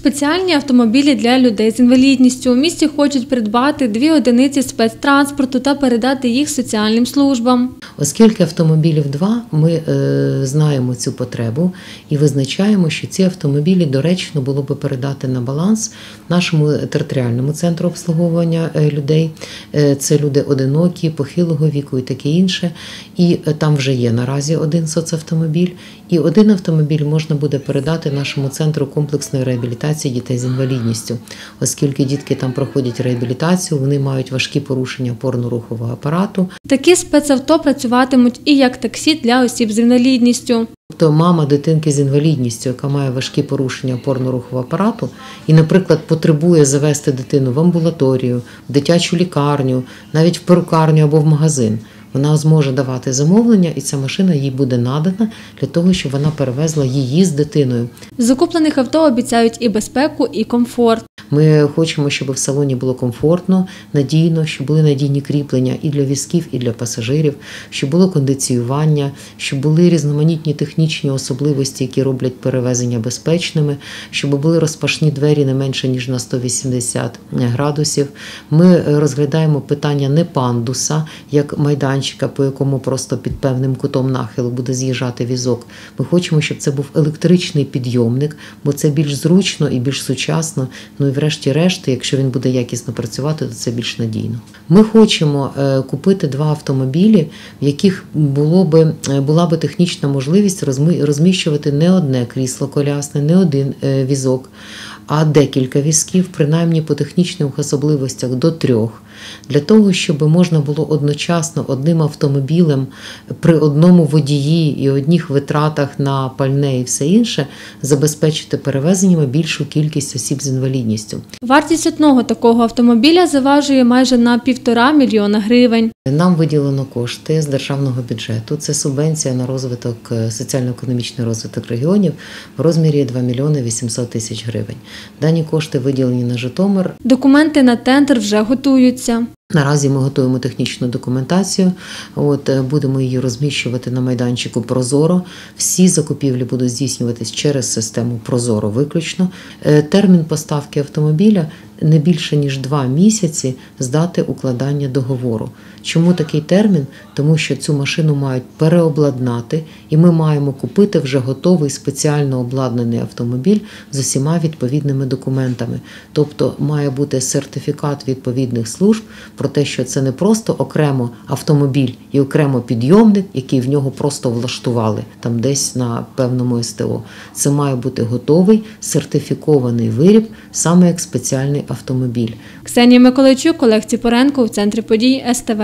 Спеціальні автомобілі для людей з інвалідністю у місті хочуть придбати дві одиниці спецтранспорту та передати їх соціальним службам. Оскільки автомобілів два, ми е, знаємо цю потребу і визначаємо, що ці автомобілі доречно було би передати на баланс нашому територіальному центру обслуговування е, людей. Е, це люди одинокі, похилого віку і таке інше. І е, там вже є наразі один соцавтомобіль, і один автомобіль можна буде передати нашому центру комплексної реабілітації дітей з інвалідністю, оскільки дітки там проходять реабілітацію, вони мають важкі порушення опорно-рухового апарату. Такі спецавто працюватимуть і як таксі для осіб з інвалідністю. Тобто мама дитинки з інвалідністю, яка має важкі порушення опорно-рухового апарату, і, наприклад, потребує завести дитину в амбулаторію, в дитячу лікарню, навіть в перукарню або в магазин. Вона зможе давати замовлення, і ця машина їй буде надана для того, щоб вона перевезла її з дитиною. З закуплених авто обіцяють і безпеку, і комфорт. Ми хочемо, щоб в салоні було комфортно, надійно, щоб були надійні кріплення і для візків, і для пасажирів, щоб було кондиціювання, щоб були різноманітні технічні особливості, які роблять перевезення безпечними, щоб були розпашні двері не менше ніж на 180 градусів. Ми розглядаємо питання не пандуса, як майданчика, по якому просто під певним кутом нахилу буде з'їжджати візок. Ми хочемо, щоб це був електричний підйомник, бо це більш зручно і більш сучасно. Ну і врешті-решт, якщо він буде якісно працювати, то це більш надійно. Ми хочемо е, купити два автомобілі, в яких було би е, була би технічна можливість розми- розміщувати не одне крісло колясне, не один е, візок, а декілька візків, принаймні по технічних особливостях до трьох. Для того, щоб можна було одночасно одним автомобілем при одному водії і одних витратах на пальне і все інше забезпечити перевезеннями більшу кількість осіб з інвалідністю. Вартість одного такого автомобіля заважує майже на півтора мільйона гривень. Нам виділено кошти з державного бюджету. Це субвенція на розвиток е, соціально-економічний розвиток регіонів в розмірі 2 мільйони 800 тисяч гривень. Дані кошти виділені на Житомир. Документи на тендер вже готуються. Наразі ми готуємо технічну документацію. От е, будемо її розміщувати на майданчику Прозоро. Всі закупівлі будуть здійснюватись через систему Прозоро виключно. Е, Термін поставки автомобіля не більше ніж два місяці з дати укладання договору. Чому такий термін? Тому що цю машину мають переобладнати, і ми маємо купити вже готовий спеціально обладнаний автомобіль з усіма відповідними документами. Тобто має бути сертифікат відповідних служб про те, що це не просто окремо автомобіль і окремо підйомник, який в нього просто влаштували там десь на певному СТО. Це має бути готовий сертифікований виріб, саме як спеціальний автомобіль. Ксенія Миколайчук, Олег Ціпоренко в центрі подій СТВ.